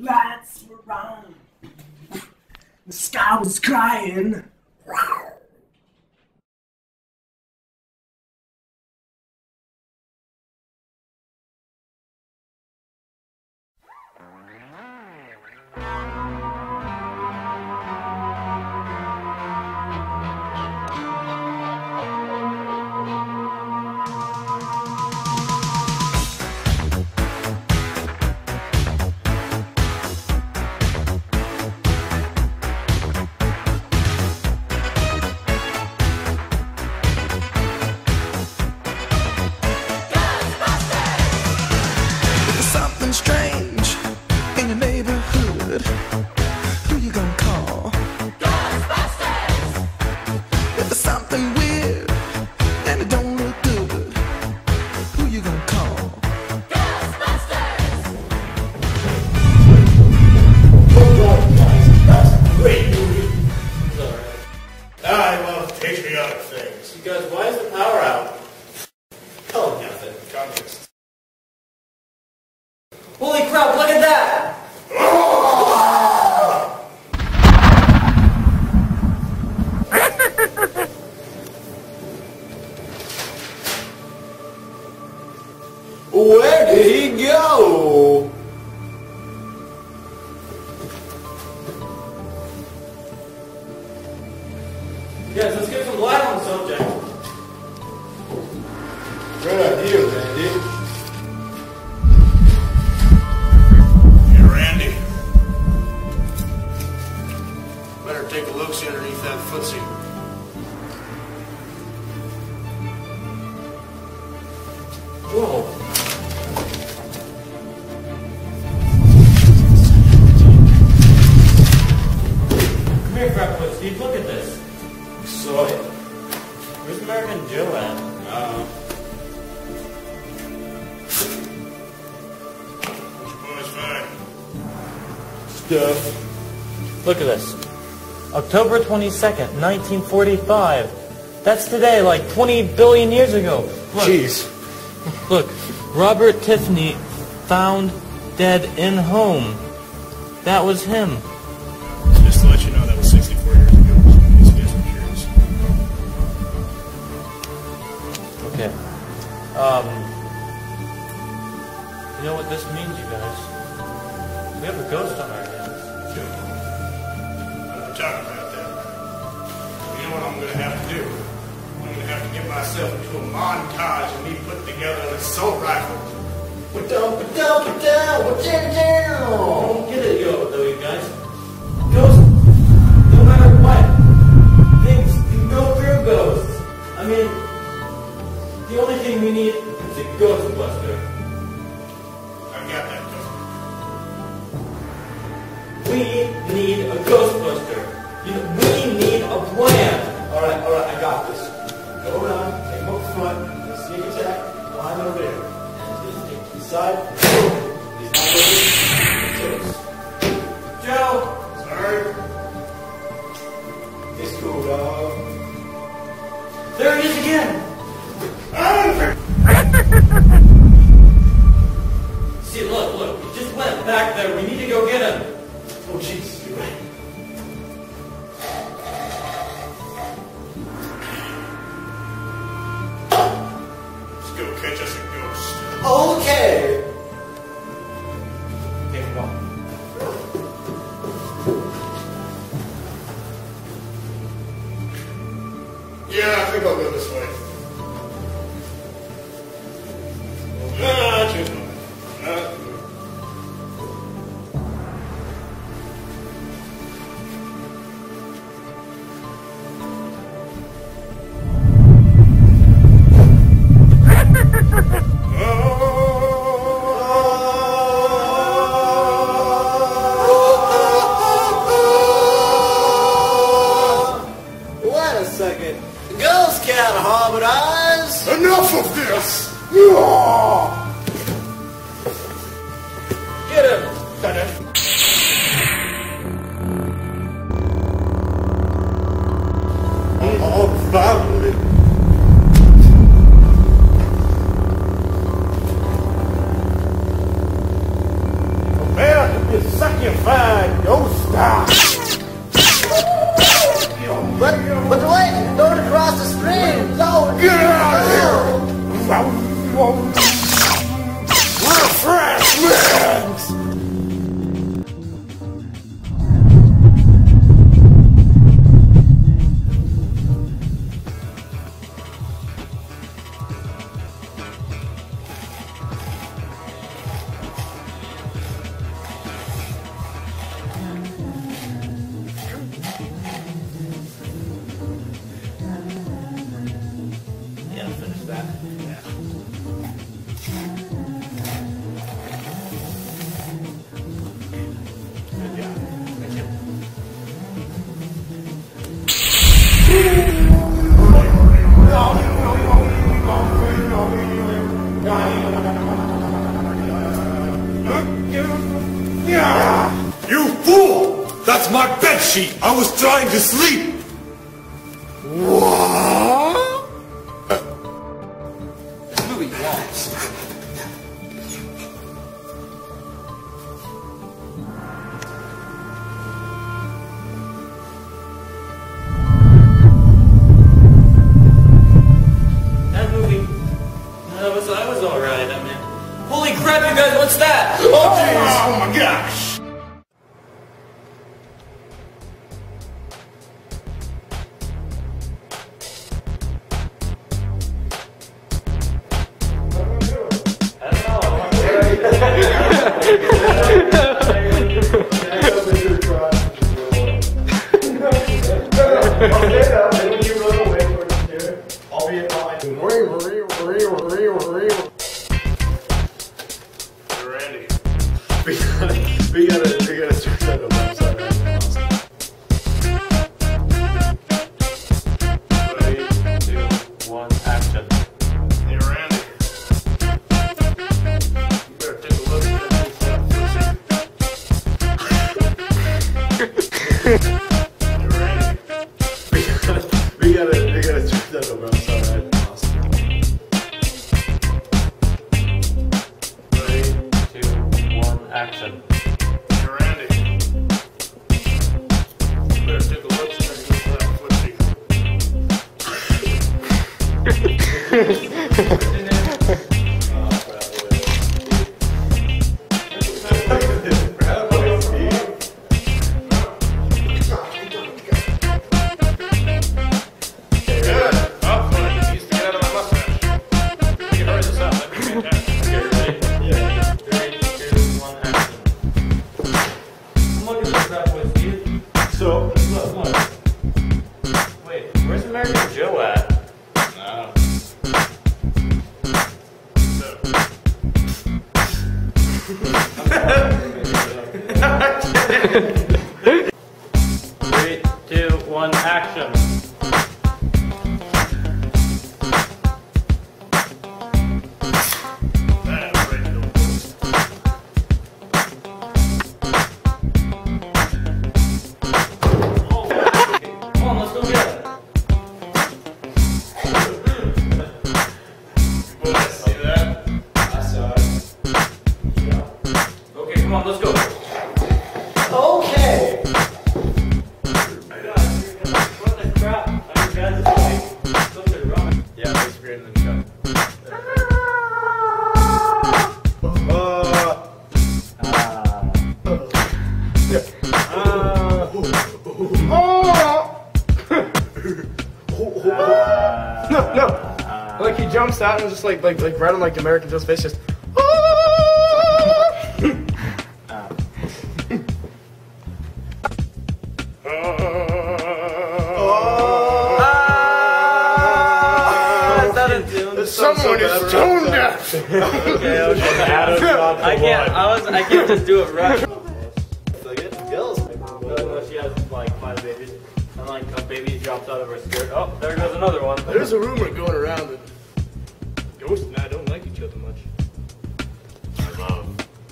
Lights were on. The sky was crying. Look at this. October 22nd, 1945. That's today, like 20 billion years ago. Look, Jeez. look. Robert Tiffany found dead in home. That was him. Just to let you know, that was 64 years ago. In guys were curious. Okay. Um. You know what this means, you guys? We have a ghost on our hands. Good. I'm gonna talk about that. You know what I'm gonna have to do? I'm gonna have to get myself into a montage of me putting together an assault rifle. Put down, put down, put down, put down, down. Don't get it, yo, though, you guys. Ghosts, no matter what, things can go through ghosts. I mean, the only thing we need is a Ghostbuster. I got that covered. We need a Ghostbuster. You we need a plan. All right, all right, I got this. Go around, take him up front, and sneak attack, line over there. And just take to side. He's not. Six. Joe, Sorry. It's cool, dog. there it is again. Ghost. a second. The girls can't harmonize. Enough of this! Get him! Get him. Oh, oh, That's my bed sheet! I was trying to sleep! Randy. We gotta, we gotta, we gotta start that over. I'm sorry. Three, two, one, action. Hey, Randy. You Gracias. Yeah. No, no. Like he jumps out and just like like like right on like American Joe's face, just. Someone is tone deaf. Okay, okay. I can't. I was. I can't just do it right. Gills. Unless she has like five babies, and like a baby drops out of her skirt. Oh, there goes another one. There's a rumor going around that Ghost and I don't like each other much. I love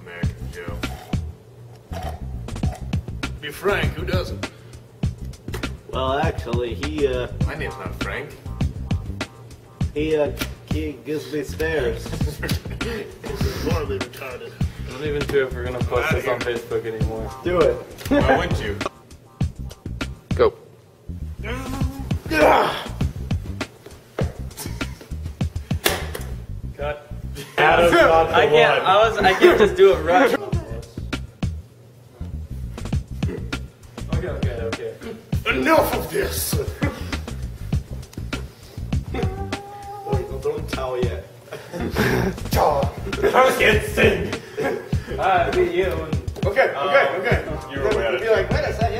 American Joe. be frank, who doesn't? Well, actually, he uh, My name's not Frank. he uh, he gives me stares. This is morally retarded. I'm not even sure if we're gonna post this on Facebook anymore. Do it. Why wouldn't you? Go. Cut. Adam's not the I can't. one. I was. I can't just do it right. okay. Okay. Okay. Enough of this. I can't sing. Uh, Alright, be you. And Okay, okay, oh, okay. You were mad at Be like, wait a second, just kidding.